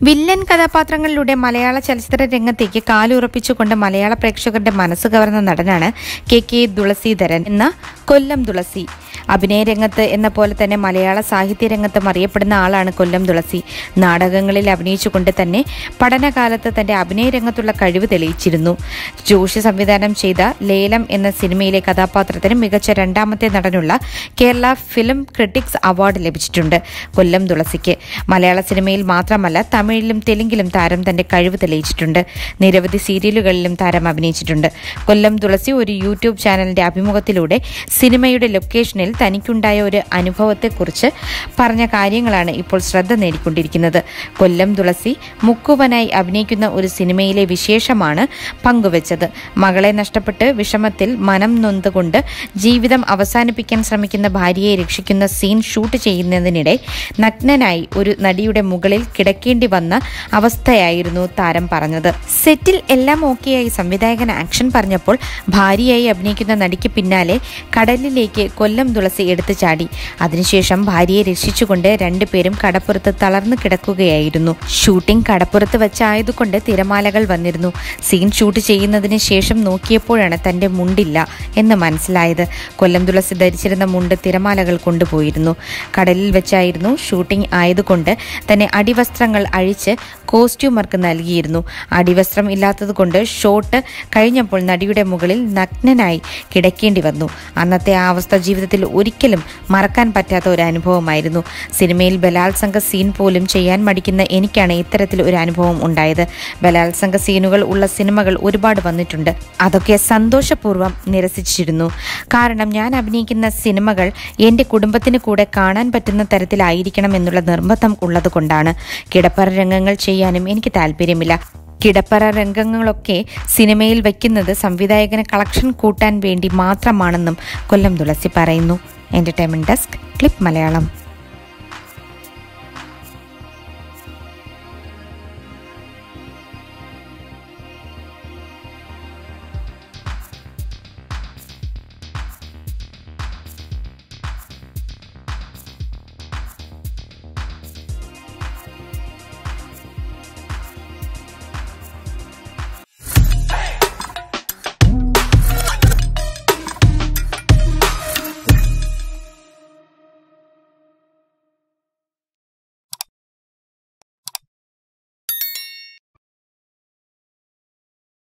Villain കഥാപാത്രങ്ങളിലൂടെ മലയാള ചലച്ചിത്ര രംഗത്തേക്ക് കാലുറപ്പിച്ചുകൊണ്ട് മലയാള പ്രേക്ഷകരുടെ മനസ്സ് കവർന്ന നടനാണ് കെ കെ തുളസീധരൻ എന്ന കൊല്ലം തുളസി അഭിനയ രംഗത്ത് എന്ന പോലെ തന്നെ മലയാള സാഹിത്യ രംഗത്തും അറിയപ്പെടുന്ന ആളാണ് കൊല്ലം തുളസി. നാടകങ്ങളിൽ അഭിനയിച്ചുകൊണ്ട് തന്നെ പഠനകാലത്ത് തന്റെ അഭിനയ രംഗത്തുള്ള കഴിവ് തെളിയിച്ചിരുന്നു. ജോഷി സംവിധാനം ചെയ്ത ലേലം എന്ന സിനിമയിലെ കഥാപാത്രത്തിന് മികച്ച രണ്ടാമത്തെ നടനുള്ള കേരള ഫിലിം ക്രിട്ടിക്സ് അവാർഡ് ലഭിച്ചിട്ടുണ്ട് കൊല്ലം തുളസിക്ക്. മലയാള സിനിമയിൽ മാത്രമല്ല തമിഴിലും തെലുങ്കിലും താരം തന്റെ കഴിവ് തെളിയിച്ചിട്ടുണ്ട്. നിരവധി സീരിയലുകളിലും താരം അഭിനയിച്ചിട്ടുണ്ട്. കൊല്ലം തുളസി ഒരു യൂട്യൂബ് ചാനലിന്റെ അഭിമുഖത്തിലൂടെ സിനിമയുടെ ലൊക്കേഷനിൽ തനിക്കുണ്ടായ ഒരു അനുഭവത്തെക്കുറിച്ച് പറഞ്ഞ കാര്യങ്ങളാണ് ഇപ്പോൾ ശ്രദ്ധ നേടിക്കൊണ്ടിരിക്കുന്നത്. കൊല്ലം തുളസി മുക്കുവനായി അഭിനയിക്കുന്ന ഒരു സിനിമയിലെ വിശേഷമാണ് പങ്കുവച്ചത്. മകളെ നഷ്ടപ്പെട്ട് വിഷമത്തിൽ മനം നൊന്തുകൊണ്ട് ജീവിതം അവസാനിപ്പിക്കാൻ ശ്രമിക്കുന്ന ഭാര്യയെ രക്ഷിക്കുന്ന സീൻ ഷൂട്ട് ചെയ്യുന്നതിനിടെ നഗ്നനായി ഒരു നടിയുടെ മുകളിൽ കിടക്കേണ്ടി വന്ന അവസ്ഥയായിരുന്നു താരം പറഞ്ഞത്. സെറ്റിൽ എല്ലാം ഓക്കെയായി സംവിധായകൻ ആക്ഷൻ പറഞ്ഞപ്പോൾ ഭാര്യയായി അഭിനയിക്കുന്ന നടിക്ക് പിന്നാലെ കടലിലേക്ക് കൊല്ലം തുളസി എടുത്തു ചാടി. അതിനുശേഷം ഭാര്യയെ രക്ഷിച്ചുകൊണ്ട് രണ്ടുപേരും കടപ്പുറത്ത് തളർന്നു കിടക്കുകയായിരുന്നു. ഷൂട്ടിംഗ് കടപ്പുറത്ത് വെച്ചായതുകൊണ്ട് തിരമാലകൾ വന്നിരുന്നു. സീൻ ഷൂട്ട് ചെയ്യുന്നതിന് ശേഷം നോക്കിയപ്പോഴാണ് തന്റെ മുണ്ടില്ല എന്ന് മനസ്സിലായത്. കൊല്ലം തുളസി ധരിച്ചിരുന്ന മുണ്ട് തിരമാലകൾ കൊണ്ടുപോയിരുന്നു. കടലിൽ വെച്ചായിരുന്നു ഷൂട്ടിംഗ് ആയതുകൊണ്ട് തന്നെ അടിവസ്ത്രങ്ങൾ അഴിച്ച് കോസ്റ്റ്യൂമർക്ക് നൽകിയിരുന്നു. അടിവസ്ത്രം ഇല്ലാത്തതുകൊണ്ട് ഷോട്ട് കഴിഞ്ഞപ്പോൾ നടിയുടെ മുകളിൽ നഗ്നനായി കിടക്കേണ്ടി വന്നു. അന്നത്തെ ആ അവസ്ഥ ജീവിതത്തിൽ ഒരിക്കലും മറക്കാൻ പറ്റാത്ത ഒരു അനുഭവമായിരുന്നു. സിനിമയിൽ ബലാത്സംഗ സീൻ പോലും ചെയ്യാൻ മടിക്കുന്ന എനിക്കാണ് ഇത്തരത്തിൽ ഒരു അനുഭവം ഉണ്ടായത്. ബലാത്സംഗ സീനുകൾ ഉള്ള സിനിമകൾ ഒരുപാട് വന്നിട്ടുണ്ട്. അതൊക്കെ സന്തോഷപൂർവം നിരസിച്ചിരുന്നു. കാരണം ഞാൻ അഭിനയിക്കുന്ന സിനിമകൾ എന്റെ കുടുംബത്തിന് കൂടെ കാണാൻ പറ്റുന്ന തരത്തിലായിരിക്കണം എന്നുള്ള നിർബന്ധം ഉള്ളതുകൊണ്ടാണ്. കിടപ്പറ രംഗങ്ങൾ ചെയ്യാനും എനിക്ക് താല്പര്യമില്ല. കിടപ്പറ രംഗങ്ങളൊക്കെ സിനിമയിൽ വയ്ക്കുന്നത് സംവിധായകന് കളക്ഷൻ കൂട്ടാൻ വേണ്ടി മാത്രമാണെന്നും കൊല്ലം തുളസി പറയുന്നു. Entertainment desk clip Malayalam